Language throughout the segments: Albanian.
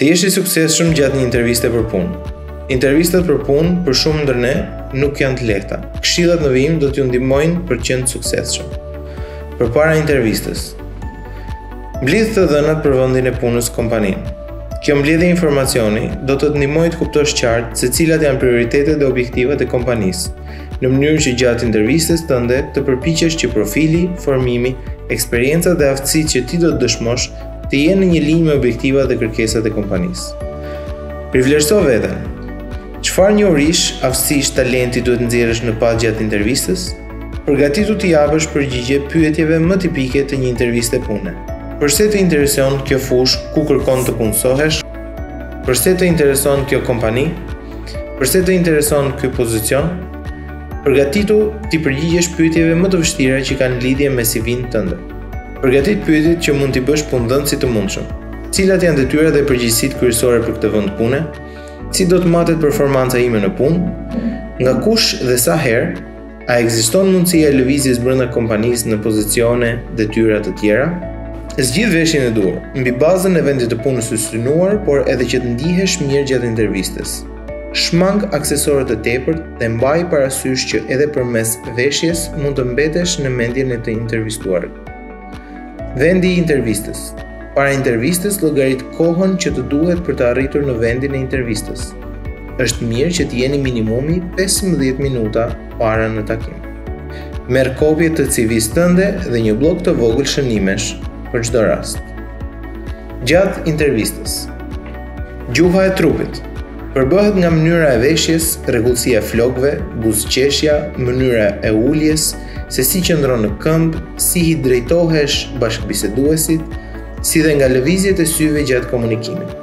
Të jesh i suksesshëm gjatë një interviste për punë. Intervistat për punë për shumë ndër ne nuk janë të lehta. Këshillat në vijim do t'ju ndihmojnë për të qenë të suksesshëm. Përpara intervistës, mblidh të dhënat për vendin e punës, kompaninë. Kjo mbledhje informacioni do të të ndihmojë të kuptosh qartë se cilat janë prioritetet dhe objektivat e kompanisë, në mënyrë që gjatë intervistës tënde të përpiqesh që profili, formimi, eksperiencat dhe aftësitë që ti do të dëshmosh të jenë në një linjë me objektivat dhe kërkesat e kompanisë. Rivlerëso veten. Çfarë njohurish, aftësish, talenti duhet të nxjerrësh në pah gjatë intervistës? Përgatitu t'i japësh përgjigje pyetjeve më tipike të një interviste pune. Përse të intereson kjo fushë ku kërkon të punësohesh? Përse të intereson kjo kompani? Përse të intereson ky pozicion? Përgatitu t'i përgjigjesh pyetjeve më të vështira që kanë lidhje me CV-në tënde. Përgatit pyetjet që mund t'i bësh punëdhënësit të mundshëm. Cilat janë detyrat dhe përgjegjësitë kryesore për këtë vend pune? Si do të matet performanca ime në punë? Nga kush dhe sa herë? A ekziston mundësia e lëvizjes brenda kompanisë në pozicione, detyra të tjera? Zgjidh veshjen e duhur, mbi bazën e vendit të punës së synuar, por edhe që të ndihesh mirë gjatë intervistës. Shmang aksesorët e tepërt dhe mbaj parasysh që edhe përmes veshjes mund të mbetesh në mendjen e të intervistuarit. Vendi i intervistës. Para intervistës llogarit kohën që të duhet për të arritur në vendin e intervistës. Është mirë që të jeni minimumi 15 minuta para në takim. Merr kopje të CV-së tënde dhe një blok të vogël shënimesh për çdo rast. Gjatë intervistës. Gjuha e trupit Përbëhet nga mënyra e veshjes, rregullësia e flokëve, buzëqeshja, mënyra e uljes, se si qëndron në këmbë, si i drejtohesh bashkëbiseduesit, si dhe nga lëvizjet e syve gjatë komunikimit.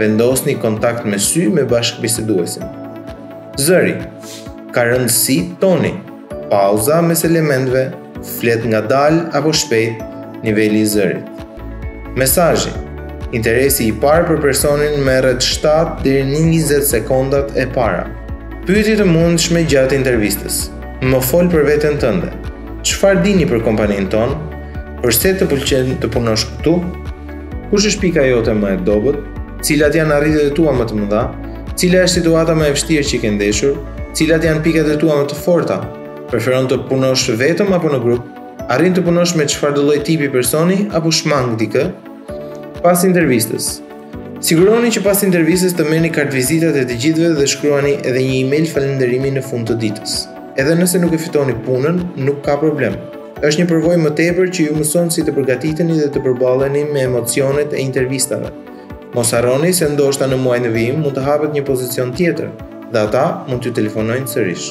Vendosni kontakt me sy me bashkëbiseduesin. Zëri Ka rëndësi toni Pauza mes elementëve flet ngadalë apo shpejt niveli i zërit. Mesazhi Interesi i parë për personin merret 7 deri në 20 sekondat e para. Pyetje të mundshme gjatë intervistës. Më fol për veten tënde. Çfarë dini për kompaninë tonë? Përse të pëlqen të punosh këtu? Kush është pika jote më e dobët? Cilat janë arritjet e tua më të mëdha? Cila është situata më e vështirë që ke ndeshur? Cilat janë pikat e tua më të forta? Preferon të punosh vetëm apo në grup? Arrin të punosh me çfarëdolloj tipi personi apo shmang dikë? Pas intervistës, Siguroni që pas intervistës të merrni kartëvizitat e të gjithëve dhe shkruani edhe një email falënderimi në fund të ditës. Edhe nëse nuk e fitoni punën, nuk ka problem. Është një përvojë më tepër që ju mëson si të përgatiteni dhe të përballeni me emocionet e intervistave. Mos harroni se ndoshta në muajin në vijim mund të hapet një pozicion tjetër dhe ata mund t'ju telefonojnë sërish.